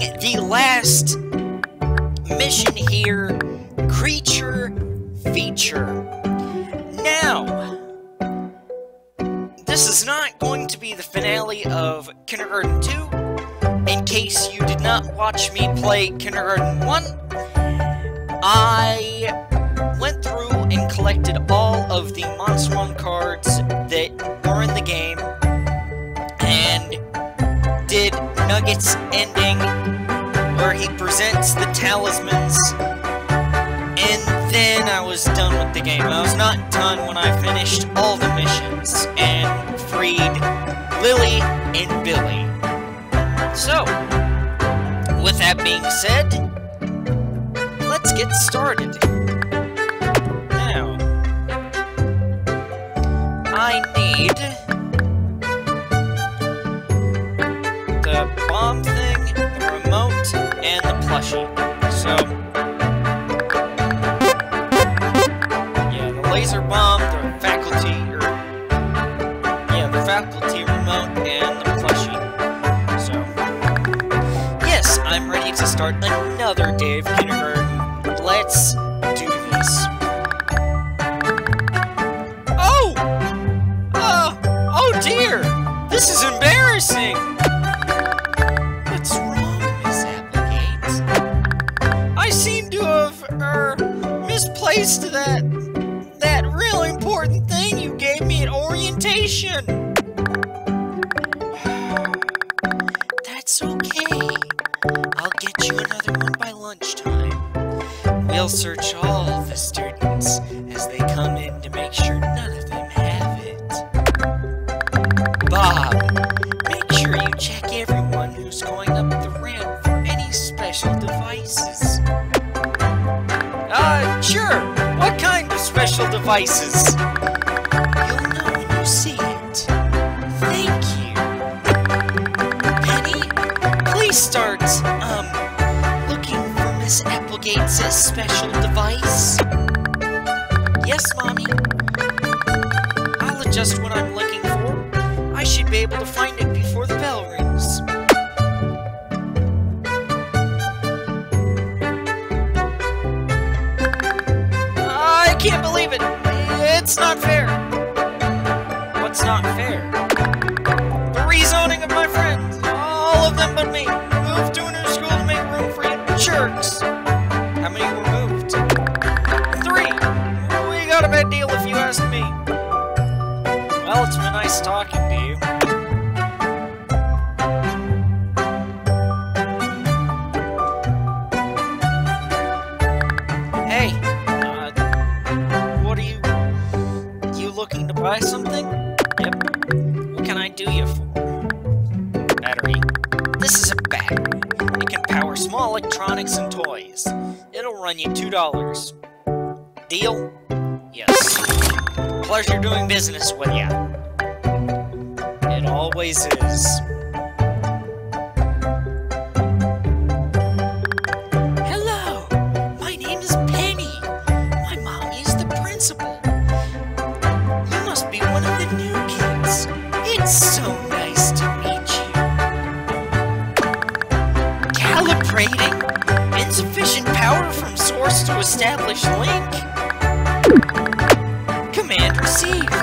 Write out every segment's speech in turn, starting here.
Playing the last mission here, Creature Feature. Now, this is not going to be the finale of Kindergarten 2. In case you did not watch me play Kindergarten 1, I went through and collected all of the Monstermon cards that were in the game and did Nugget's ending where he presents the talismans and then I was done with the game. I was not done when I finished all the missions and freed Lily and Billy. So, with that being said, let's get started. Now, I need the bomb thing, and the plushie. So, yeah, the laser bomb, the faculty, or yeah, the faculty remote, and the plushie. So, yes, I'm ready to start another day of misplaced that, that buy something? Yep. What can I do you for? Battery. This is a battery. It can power small electronics and toys. It'll run you $2. Deal? Yes. Pleasure doing business with ya. It always is. Establish link? Command received.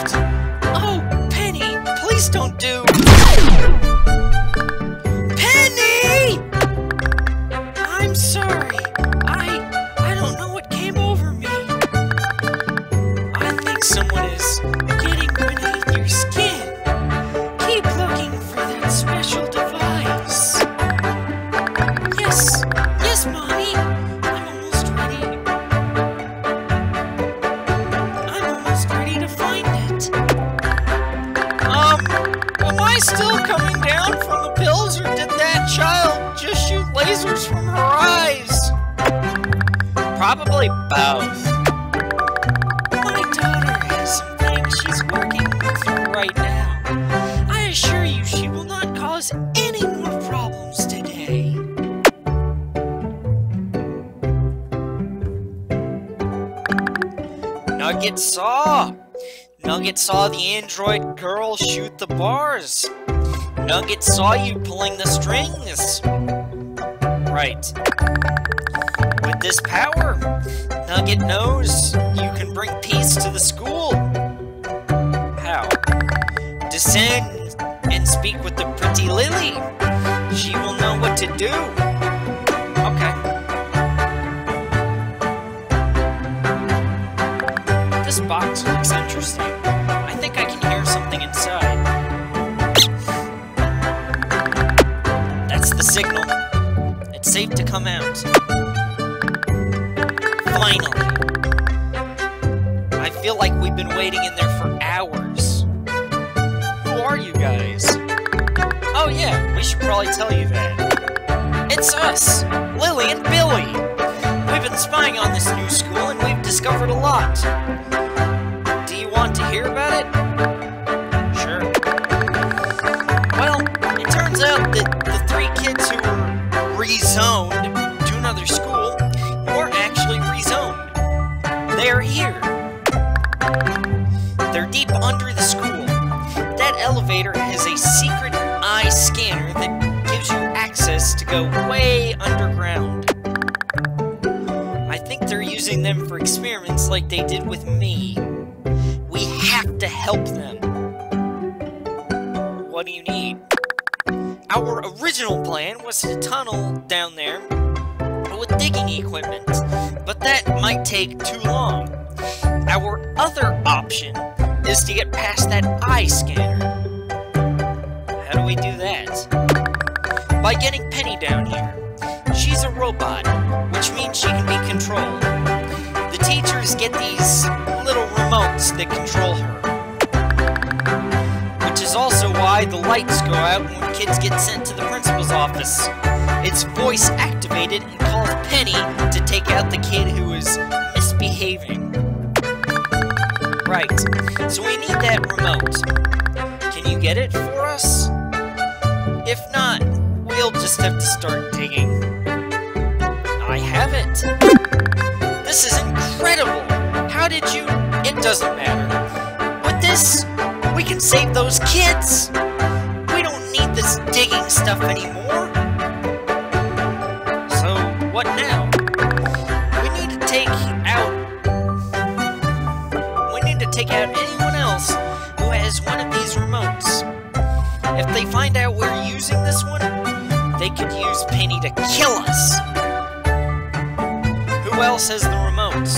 Nugget saw! Nugget saw the android girl shoot the bars. Nugget saw you pulling the strings. Right. With this power, Nugget knows you can bring peace to the school. How? Descend and speak with the pretty Lily. She will know what to do. Box looks interesting. I think I can hear something inside. That's the signal. It's safe to come out. Finally. I feel like we've been waiting in there for hours. Who are you guys? Oh yeah, we should probably tell you that. It's us, Lily and Billy. We've been spying on this new school and we've discovered a lot. To hear about it? Sure. Well, it turns out that the three kids who were rezoned to another school were actually rezoned. They are here. They're deep under the school. That elevator has a secret eye scanner that gives you access to go way underground. I think they're using them for experiments like they did with me. Our original plan was to tunnel down there with digging equipment, but that might take too long. Our other option is to get past that eye scanner. How do we do that? By getting Penny down here. She's a robot, which means she can be controlled. The teachers get these little remotes that control her. Why the lights go out when kids get sent to the principal's office. It's voice activated and calls Penny to take out the kid who is misbehaving. Right, so we need that remote. Can you get it for us? If not, we'll just have to start digging. I have it. This is incredible. How did you... It doesn't matter. With this, we can save those kids. Stuff anymore. So, what now? We need to take out... We need to take out anyone else who has one of these remotes. If they find out we're using this one, they could use Penny to kill us. Who else has the remotes?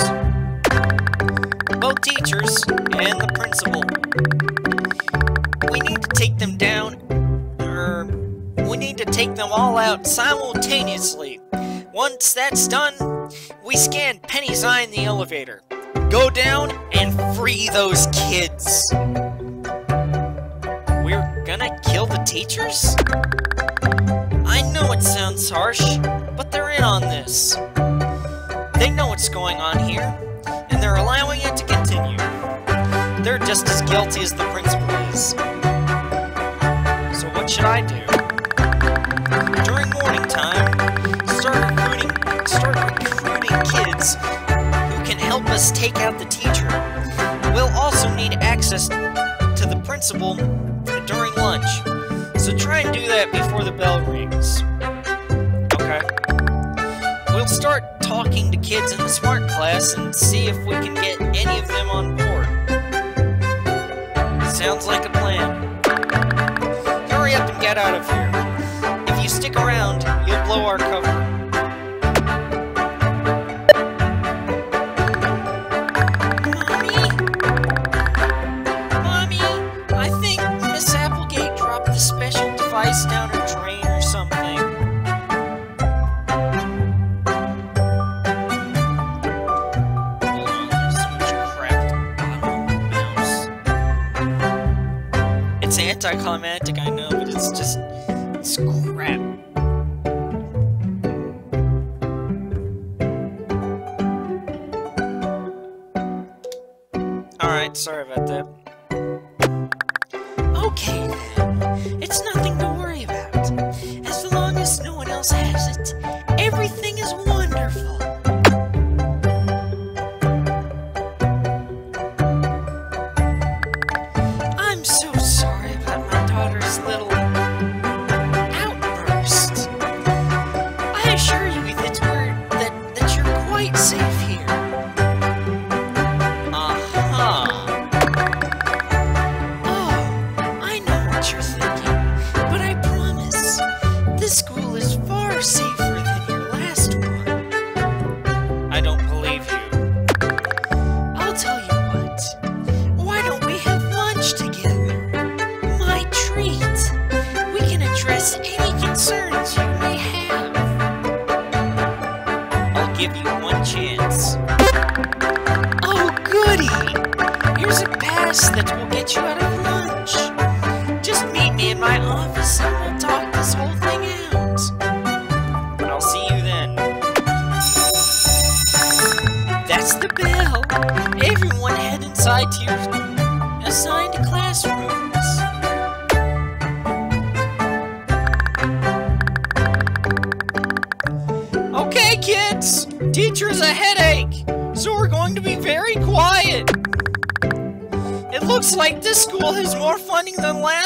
Both teachers and the principal. We need to take them down, need to take them all out simultaneously. Once that's done, we scan Penny's eye in the elevator. Go down and free those kids. We're gonna kill the teachers? I know it sounds harsh, but they're in on this. They know what's going on here, and they're allowing it to continue. They're just as guilty as the principal is. So what should I do? Take out the teacher. We'll also need access to the principal during lunch. So try and do that before the bell rings. Okay. We'll start talking to kids in the smart class and see if we can get any of them on board. Sounds like a plan. Hurry up and get out of here. If you stick around, you'll blow our cover. It's the land.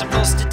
supposed to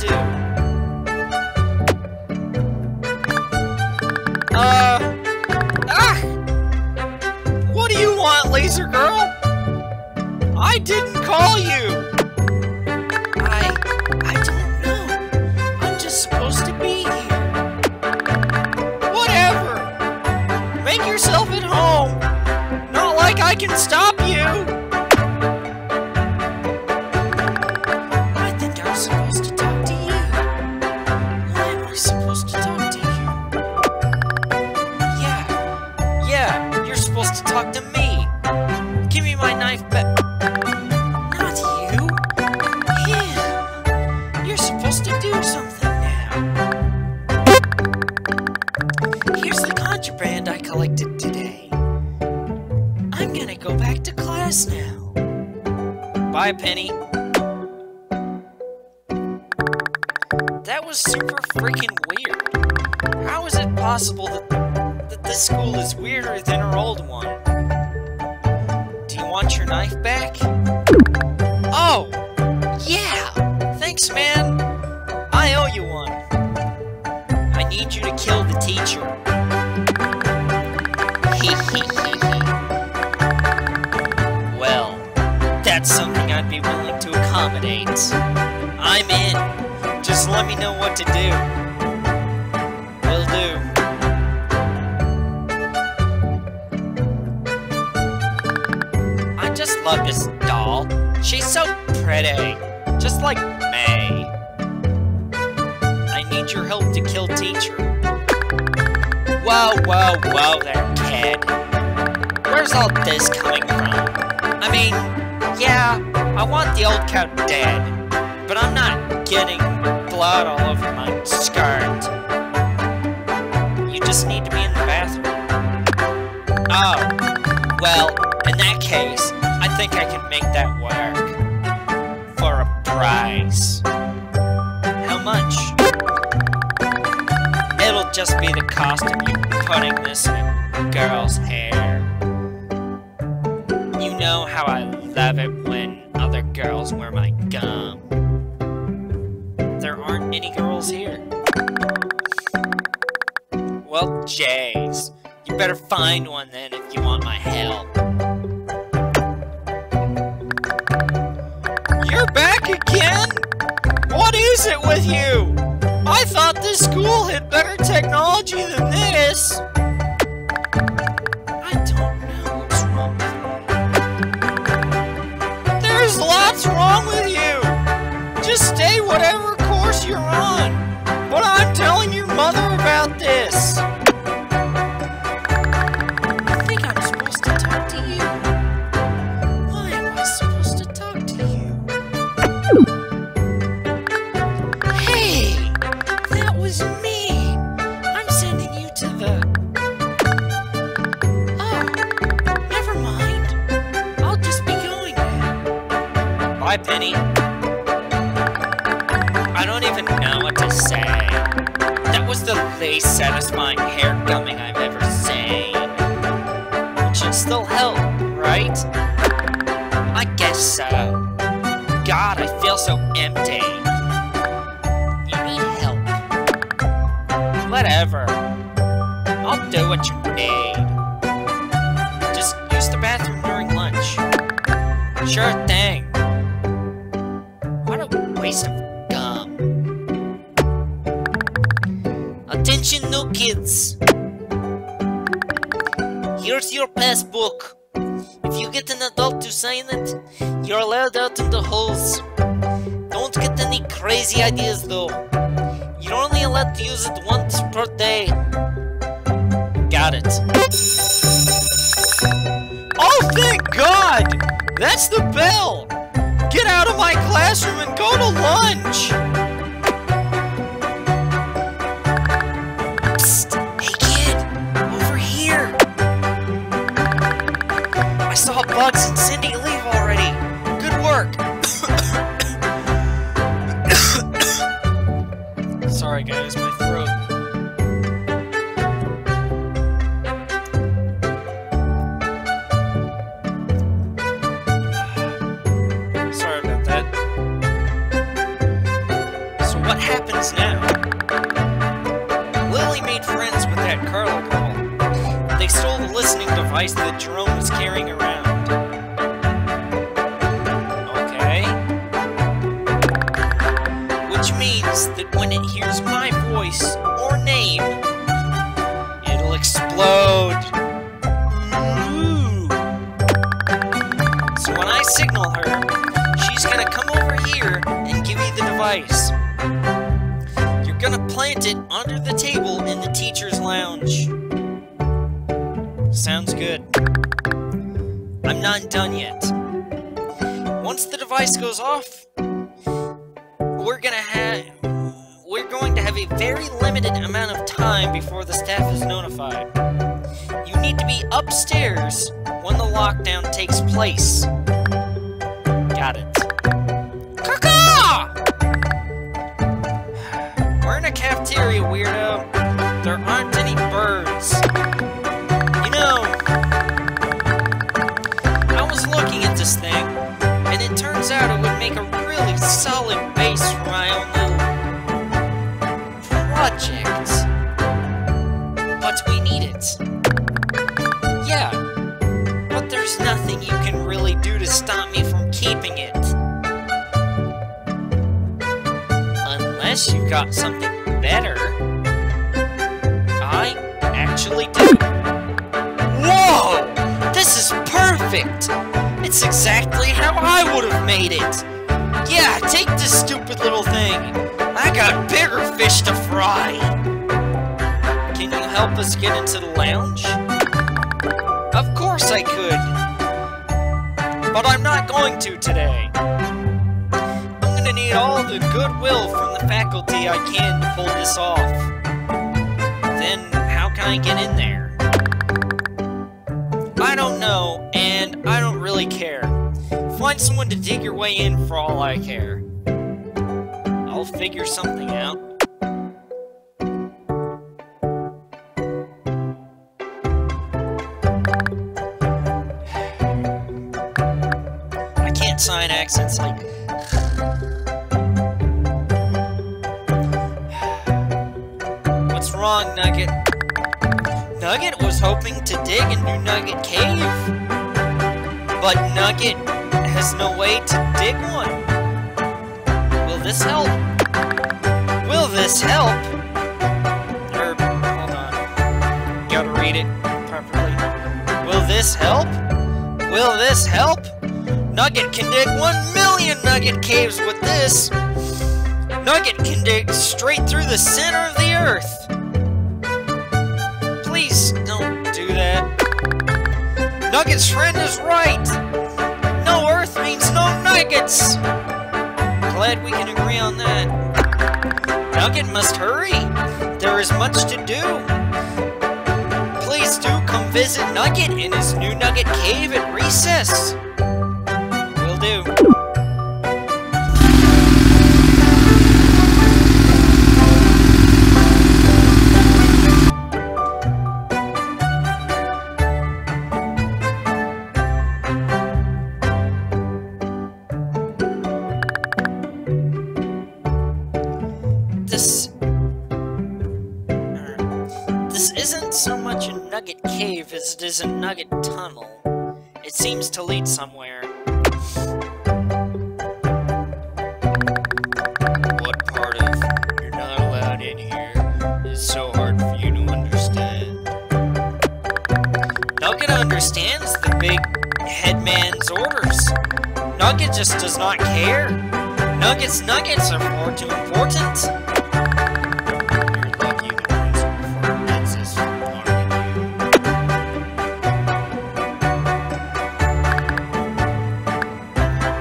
possible that love this doll. She's so pretty. Just like May. I need your help to kill teacher. Whoa, whoa, whoa there, kid. Where's all this coming from? I mean, yeah, I want the old cow dead, but I'm not getting blood all over my skirt. You just need to be in the bathroom. Oh, well, in that case, I think I can make that work. For a price. How much? It'll just be the cost of you putting this in a girl's hair. You know how I love it when other girls wear my gum. There aren't any girls here. Well, jays. You better find one then if you want my help. Is it with you? I thought this school had better technology than this. I don't know what's wrong. There's lots wrong with you. Just stay whatever Penny. I don't even know what to say. That was the least satisfying hair gumming I've ever seen. It should still help, right? I guess so. God, I feel so empty. You need help. Whatever. I'll do what you what happens now? Lily made friends with that Carla girl. They stole the listening device that Jerome was carrying around. Okay. Which means that when it hears my voice or name, it'll explode. Ooh. So when I signal her, she's gonna come over here and give me the device. Plant it under the table in the teacher's lounge. Sounds good. I'm not done yet. Once the device goes off, we're gonna have we're going to have a very limited amount of time before the staff is notified. You need to be upstairs when the lockdown takes place. Got it. Out it would make a really solid base for my own little project. But we need it. Yeah, but there's nothing you can really do to stop me from keeping it. Unless you've got something better. I actually do. Whoa! This is perfect! It's exactly how I would have made it! Yeah, take this stupid little thing! I got bigger fish to fry! Can you help us get into the lounge? Of course I could! But I'm not going to today. I'm gonna need all the goodwill from the faculty I can to pull this off. Then, how can I get in there? I don't know, and I don't really care. Find someone to dig your way in for all I care. I'll figure something out. I can't sign accents like... What's wrong, Nugget? Nugget was hoping to dig a new Nugget cave. But Nugget has no way to dig one. Will this help? Will this help? Er, hold on. Gotta read it properly. Will this help? Will this help? Nugget can dig one million Nugget caves with this. Nugget can dig straight through the center of the earth. Nugget's friend is right. No Earth means no Nuggets. Glad we can agree on that. Nugget must hurry. There is much to do. Please do come visit Nugget in his new Nugget cave at recess. Will do. Just does not care. Nuggets nuggets are far too important.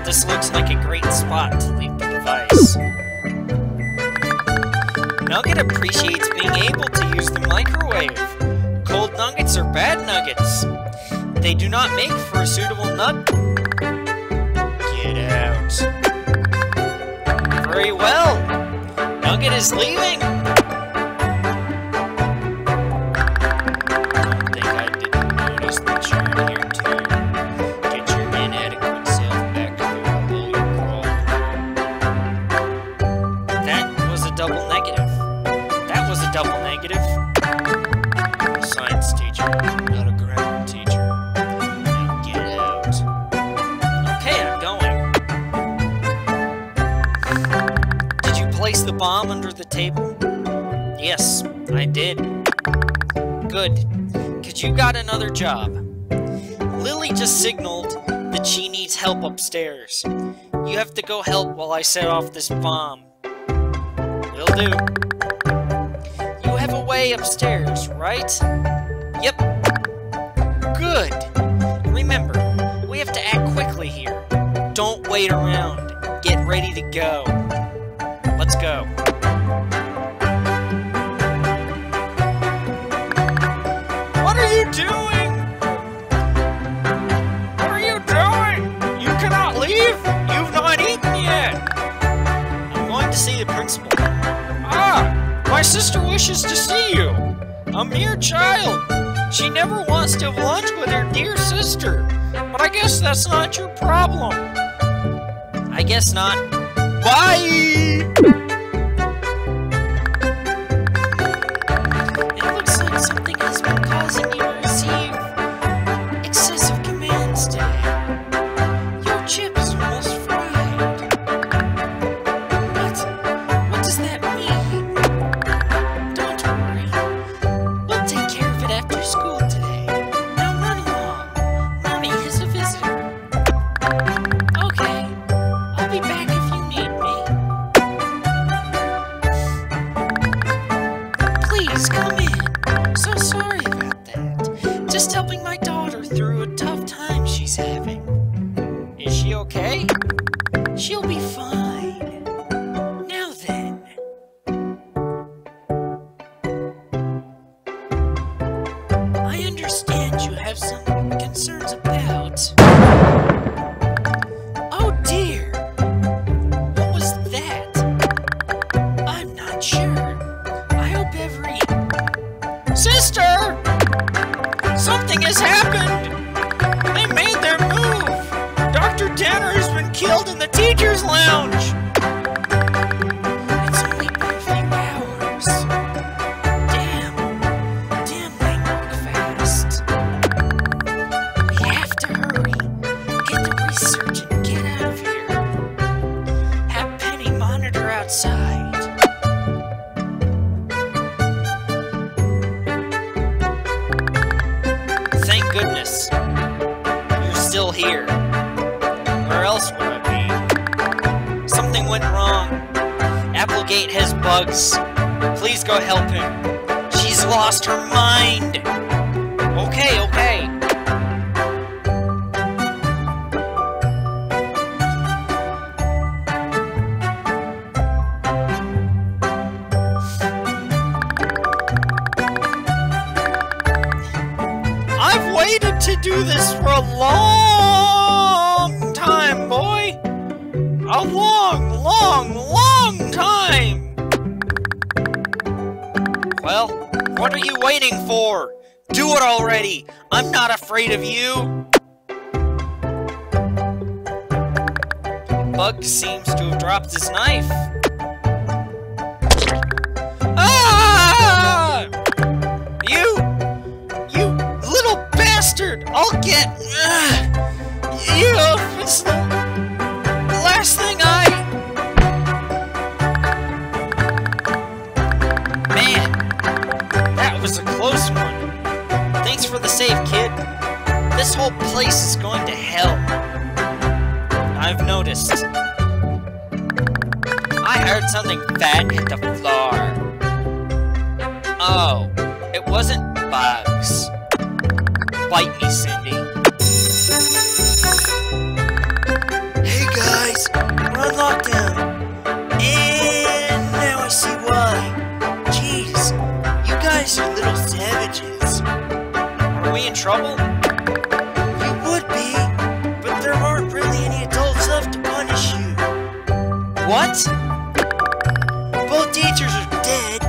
This looks like a great spot to leave the device. Nugget appreciates being able to use the microwave. Cold nuggets are bad nuggets. They do not make for a suitable nut. Is leaving. Good, because you got another job. Lily just signaled that she needs help upstairs. You have to go help while I set off this bomb. Will do. You have a way upstairs, right? Yep. Good. Remember, we have to act quickly here. Don't wait around. Get ready to go. Let's go. You doing? What are you doing? You cannot leave? You've not eaten yet. I'm going to see the principal. Ah, my sister wishes to see you. A mere child. She never wants to have lunch with her dear sister. But I guess that's not your problem. I guess not. Bye! Are you waiting for? Do it already! I'm not afraid of you! Bug seems to have dropped his knife. Ah! You! You little bastard! I'll get... Ah! you! It's the last thing I... whole place is going to hell. I've noticed. I heard something fat hit the floor. Oh, it wasn't Buggs. Bite me, Cindy. Hey guys, we're on lockdown. And now I see why. Jeez, you guys are little savages. Are we in trouble? What? Both teachers are dead.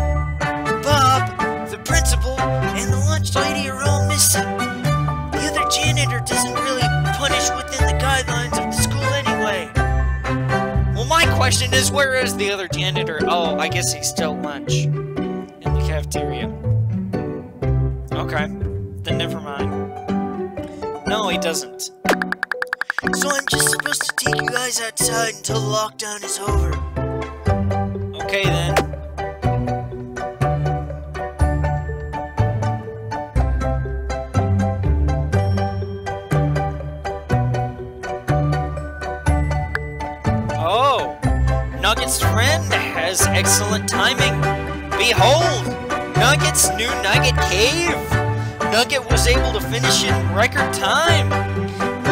Bob, the principal, and the lunch lady are all missing. The other janitor doesn't really punish within the guidelines of the school anyway. Well, my question is, where is the other janitor? Oh, I guess he's still lunch. In the cafeteria. Okay. Then never mind. No, he doesn't. So I'm just supposed to take you guys outside until lockdown is over. Okay then. Oh, Nugget's friend has excellent timing. Behold, Nugget's new Nugget Cave. Nugget was able to finish in record time.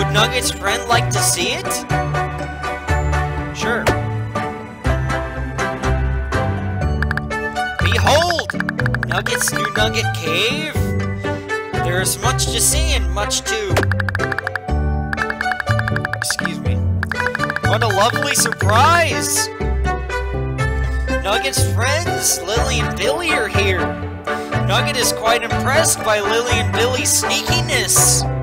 Would Nugget's friend like to see it? Sure. Behold, Nugget's new Nugget Cave. There is much to see and much to. Excuse me. What a lovely surprise! Nugget's friends, Lily and Billy, are here. Nugget is quite impressed by Lily and Billy's sneakiness.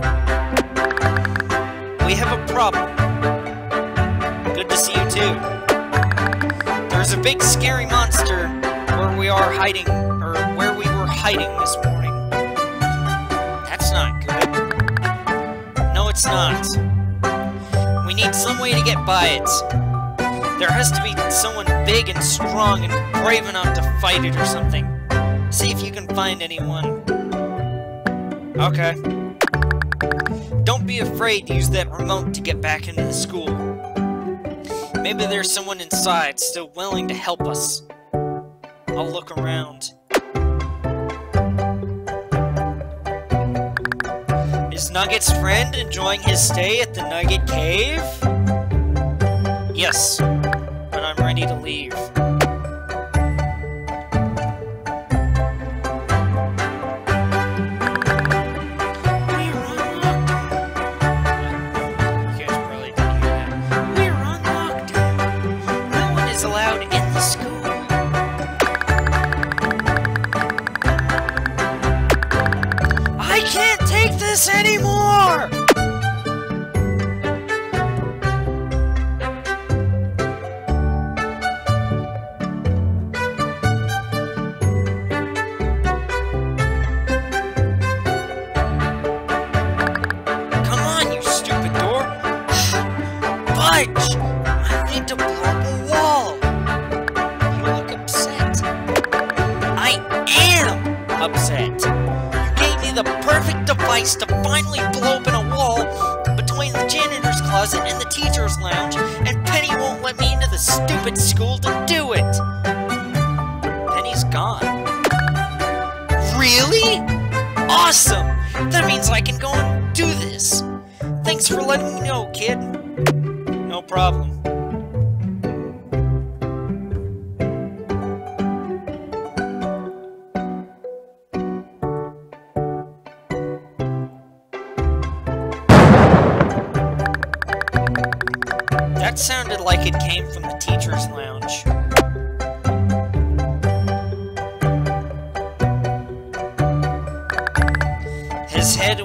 Problem. Good to see you too. There's a big scary monster where we are hiding, or where we were hiding this morning. That's not good. No, it's not. We need some way to get by it. There has to be someone big and strong and brave enough to fight it or something. See if you can find anyone. Okay. Don't be afraid to use that remote to get back into the school. Maybe there's someone inside still willing to help us. I'll look around. Is Nugget's friend enjoying his stay at the Nugget Cave? Yes, but I'm ready to leave.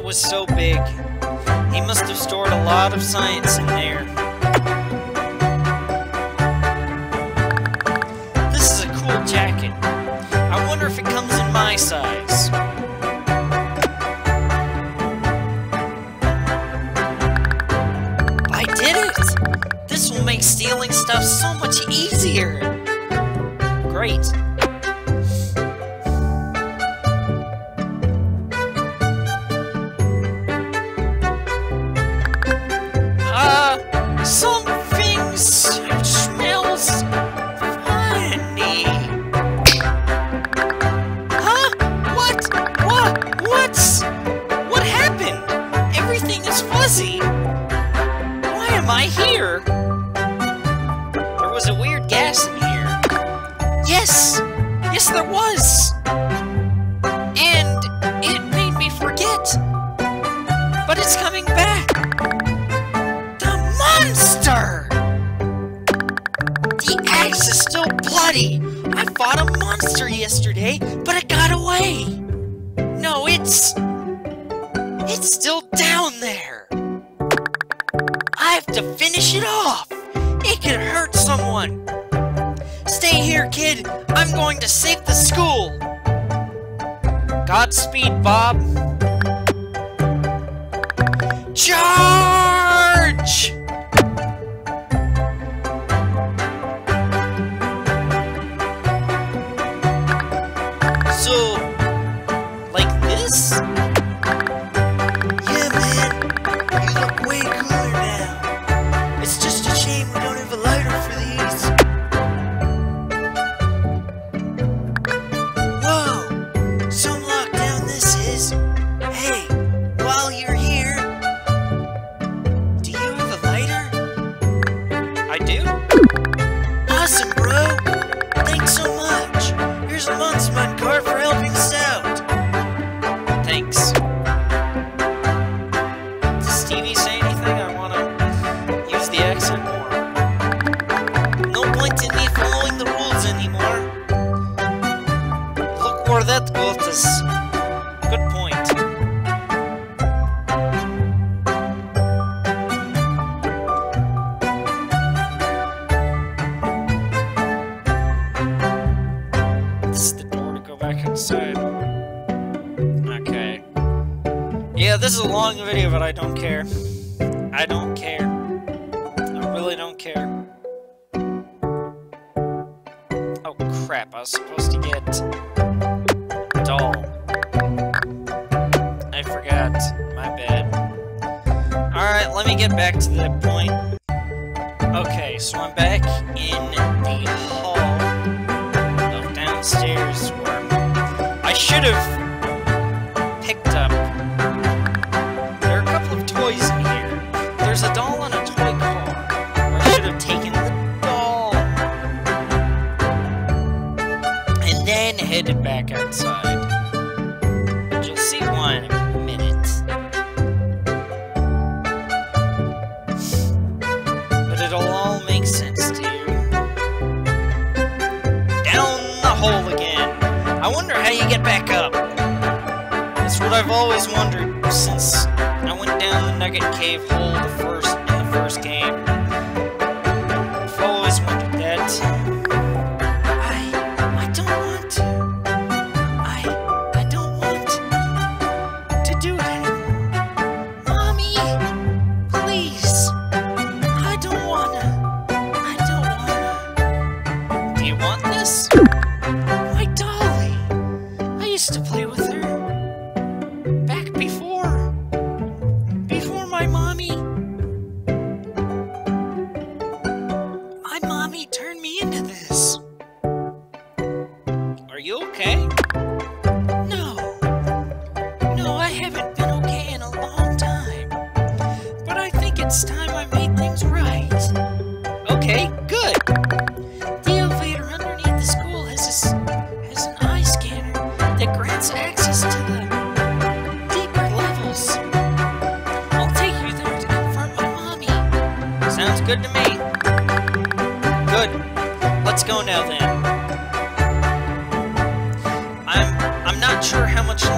was so big. He must have stored a lot of science in there.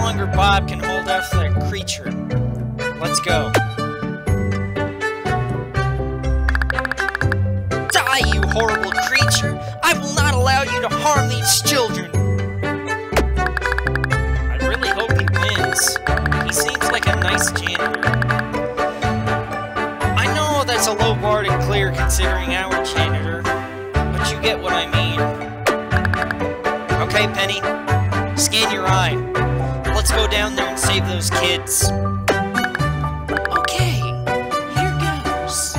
Longer Bob can hold off that creature. Let's go. Die, you horrible creature! I will not allow you to harm these children! I really hope he wins. He seems like a nice janitor. I know that's a low bar to clear considering our janitor, but you get what I mean. Okay, Penny, scan your eye. Go down there and save those kids. Okay, here goes.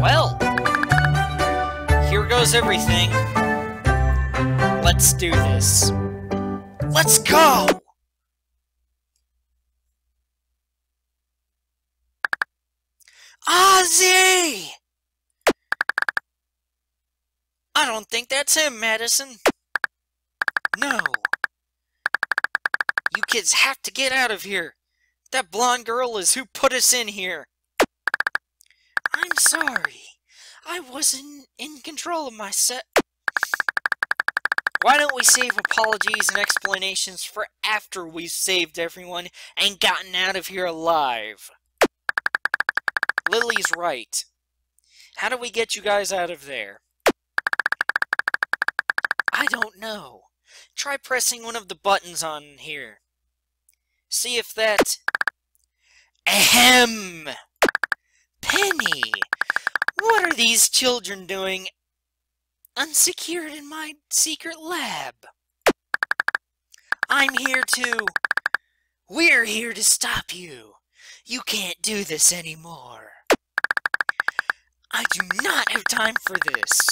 Well, here goes everything. Let's do this. Let's go! I don't think that's him, Madison. No. You kids have to get out of here. That blonde girl is who put us in here. I'm sorry. I wasn't in control of my set. Why don't we save apologies and explanations for after we've saved everyone and gotten out of here alive? Lily's right. How do we get you guys out of there? I don't know. Try pressing one of the buttons on here. See if that... Ahem! Penny! What are these children doing unsecured in my secret lab? I'm here to... We're here to stop you. You can't do this anymore. I do not have time for this.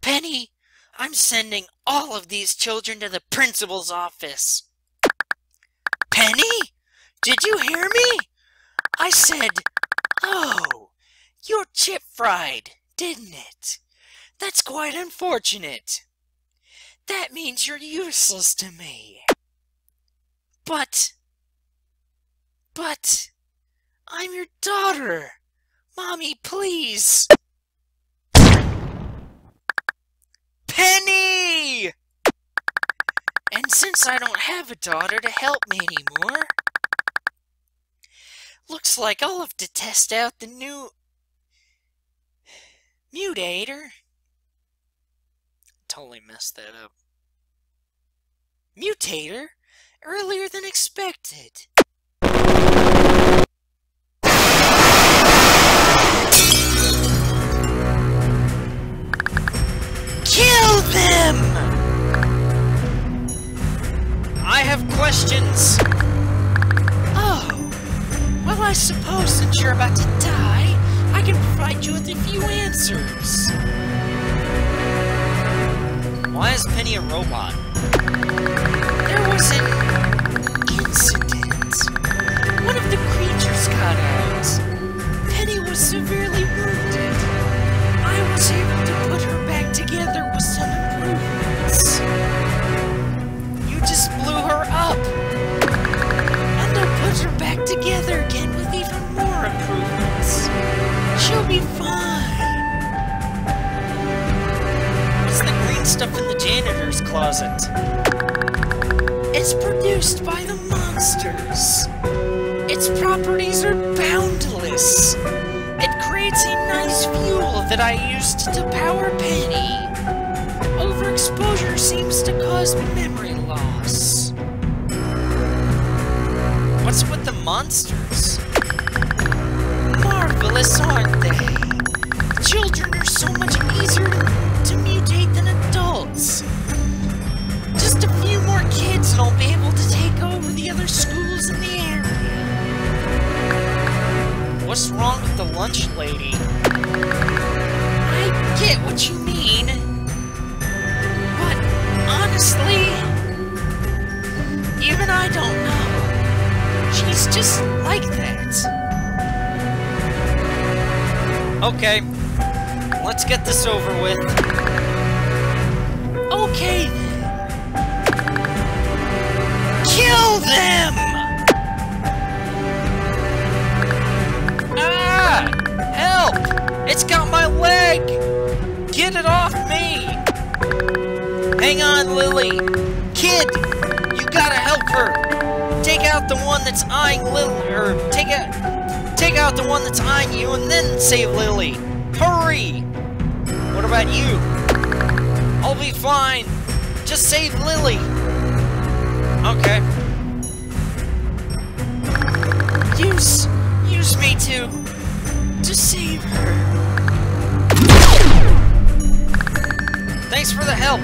Penny, I'm sending all of these children to the principal's office. Penny? Did you hear me? I said, oh, your chip fried, didn't it? That's quite unfortunate. That means you're useless to me. But, but, I'm your daughter. Mommy, please. Penny! And since I don't have a daughter to help me anymore, looks like I'll have to test out the new mutator. Totally messed that up. Mutator? Earlier than expected. Kill them! I have questions. Oh, well, I suppose since you're about to die, I can provide you with a few answers. Why is Penny a robot? There was an incident. Gotta help her! Take out the one that's eyeing Lily, or take out, take out the one that's eyeing you and then save Lily! Hurry! What about you? I'll be fine! Just save Lily! Okay. Use... use me to... to save her. Thanks for the help.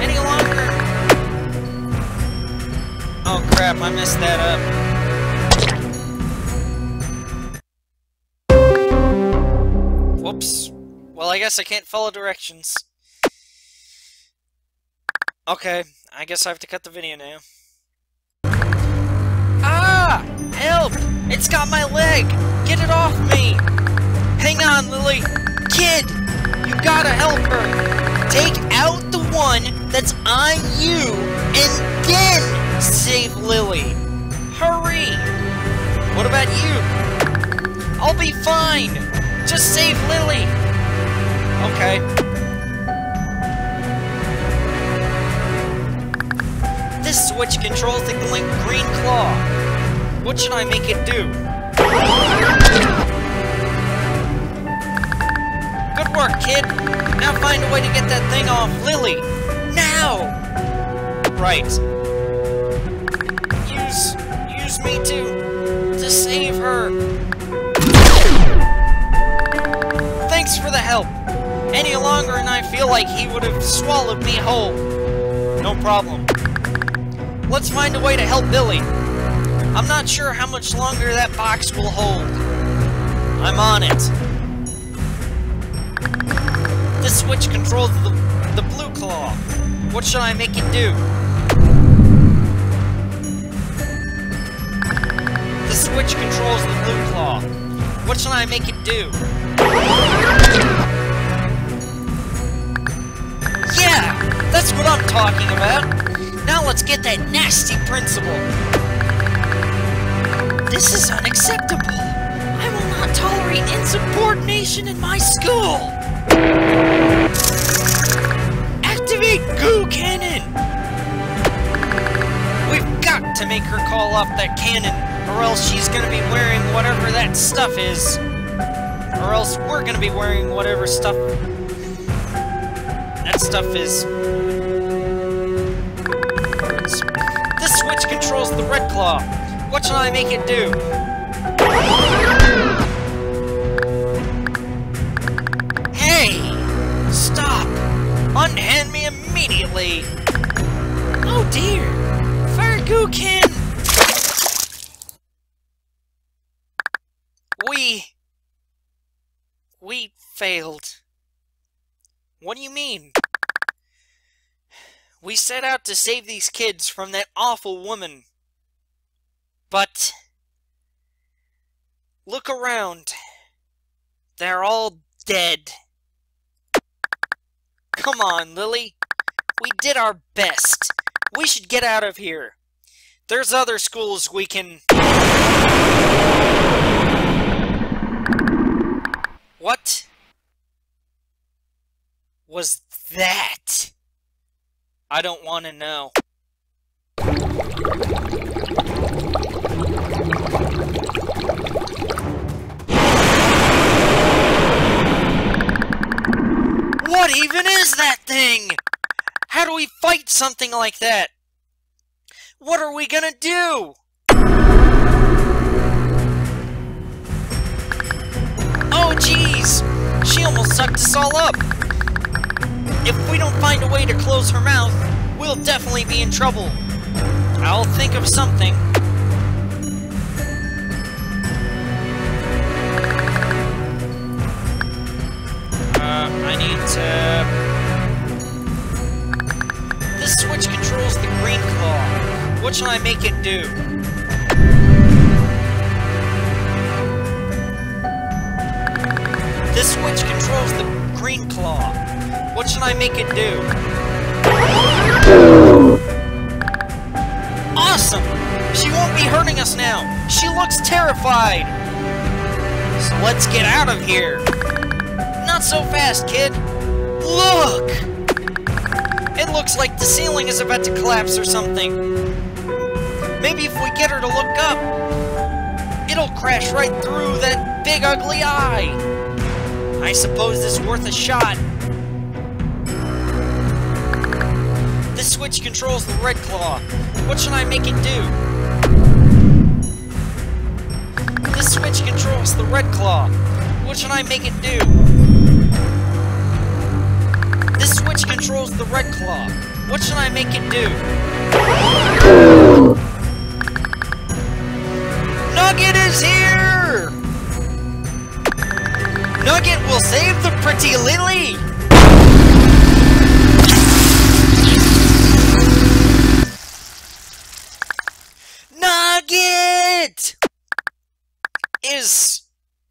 Any longer... Oh crap, I messed that up. Whoops. Well, I guess I can't follow directions. Okay, I guess I have to cut the video now. Ah! Help! It's got my leg! Get it off me! Hang on, Lily! Kid! You gotta help her! Take out the one that's on you, and then save Lily! Hurry! What about you? I'll be fine! Just save Lily! Okay. This switch controls the green claw. What should I make it do? Good work, kid! Now find a way to get that thing off Lily! Now! Right. Use... use me to... to save her. Thanks for the help! Any longer and I feel like he would have swallowed me whole. No problem. Let's find a way to help Billy. I'm not sure how much longer that box will hold. I'm on it. This switch controls the, the blue claw. What should I make it do? The switch controls the blue claw. What shall I make it do? Yeah! That's what I'm talking about! Now let's get that nasty principal! This is unacceptable! I will not tolerate insubordination in my school! Activate Goo Cannon! We've got to make her call off that cannon, or else she's gonna be wearing whatever that stuff is. Or else we're gonna be wearing whatever stuff... That stuff is... This switch controls the Red Claw. What shall I make it do? Hey! Stop! Unhand me immediately! Oh dear! Fargukin! We... We failed. What do you mean? We set out to save these kids from that awful woman. But look around. They're all dead. Come on, Lily. We did our best. We should get out of here. There's other schools we can... What was that? I don't want to know. What even is that thing? How do we fight something like that? What are we gonna do? Oh jeez! She almost sucked us all up! If we don't find a way to close her mouth, we'll definitely be in trouble. I'll think of something. Uh, I need to... This switch controls the green claw. What shall I make it do? This switch controls the green claw. What should I make it do? Awesome! She won't be hurting us now. She looks terrified. So let's get out of here. Not so fast, kid. Look! It looks like the ceiling is about to collapse or something. Maybe if we get her to look up, it'll crash right through that big ugly eye. I suppose is worth a shot. This switch controls the red claw. What should I make it do? This switch controls the red claw. What should I make it do? This switch controls the red claw. What should I make it do? Nugget is here! Nugget will save the pretty Lily! Nugget!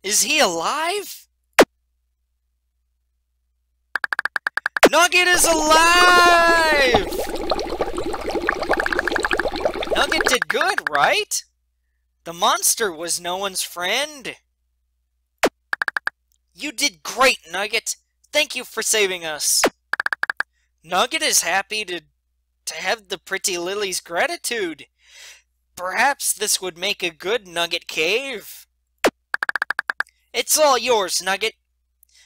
Is... he alive? Nugget is alive! Nugget did good, right? The monster was no one's friend. You did great, Nugget. Thank you for saving us. Nugget is happy to to have the pretty Lily's gratitude. Perhaps this would make a good Nugget cave. It's all yours, Nugget.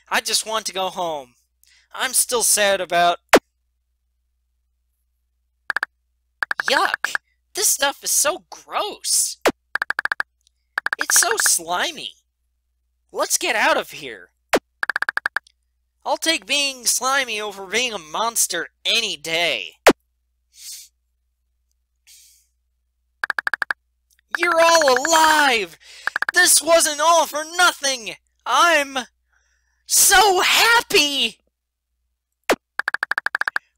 I just want to go home. I'm still sad about... Yuck! This stuff is so gross! It's so slimy. Let's get out of here. I'll take being slimy over being a monster any day. You're all alive! This wasn't all for nothing! I'm so happy!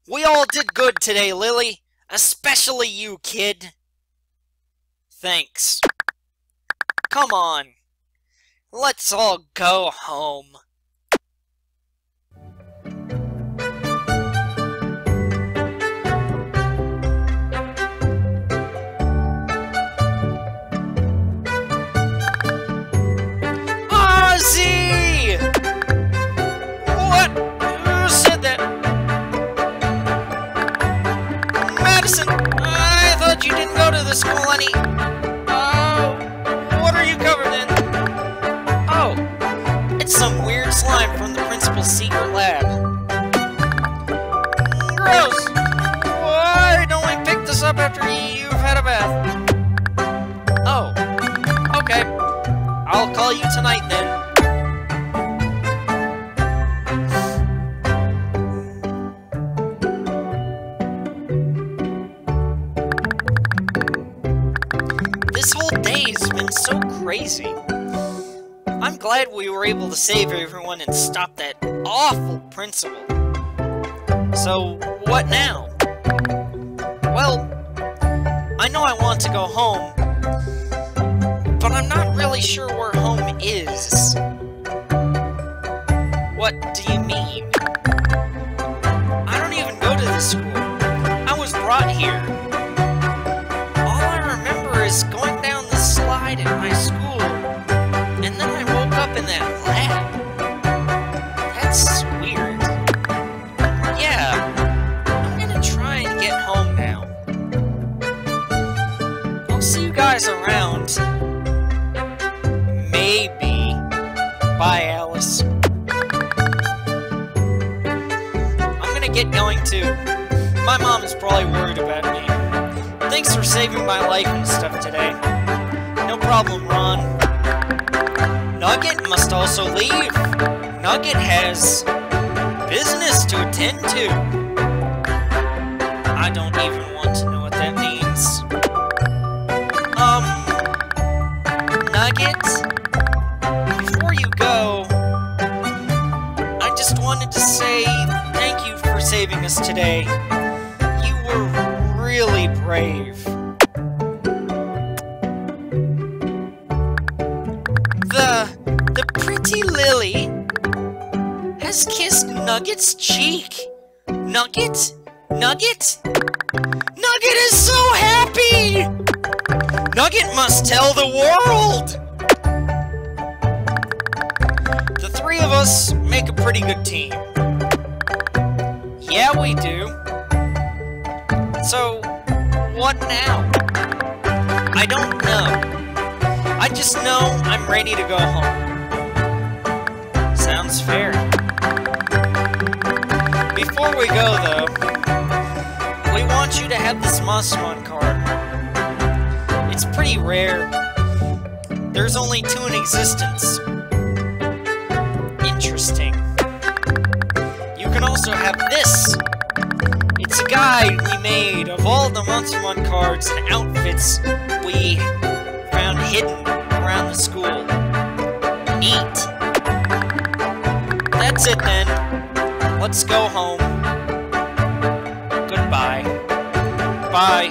We all did good today, Lily. Especially you, kid. Thanks. Come on. Let's all go home. Crazy. I'm glad we were able to save everyone and stop that awful principal. So, what now? Well, I know I want to go home, but I'm not really sure where home is. What do you Thanks for saving my life and stuff today. No problem, Ron. Nugget must also leave. Nugget has business to attend to. I don't even want to know what that means. Um, Nugget, before you go, I just wanted to say thank you for saving us today. Nugget? Nugget? Nugget is so happy! Nugget must tell the world! The three of us make a pretty good team. Yeah, we do. So, what now? I don't know. I just know I'm ready to go home. Sounds fair. Before we go, though, we want you to have this Mossmon card. It's pretty rare. There's only two in existence. Interesting. You can also have this. It's a guide we made of all the Monstermon cards and outfits we found hidden around the school. Neat. That's it then. Let's go home. Bye.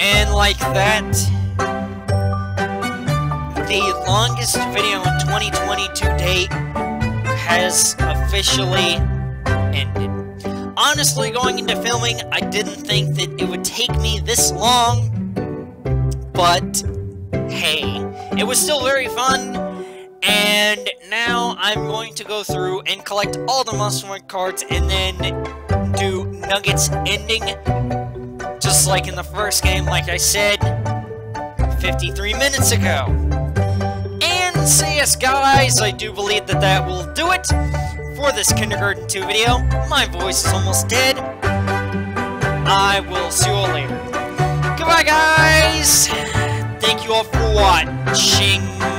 And like that, the longest video in 2022 date has officially ended. Honestly, going into filming, I didn't think that it would take me this long, but hey, it was still very fun, and now I'm going to go through and collect all the Monster cards and then do Nuggets ending, just like in the first game, like I said 53 minutes ago. And so yes, guys, I do believe that that will do it for this Kindergarten 2 video. My voice is almost dead. I will see you all later. Goodbye, guys! Thank you all for watching.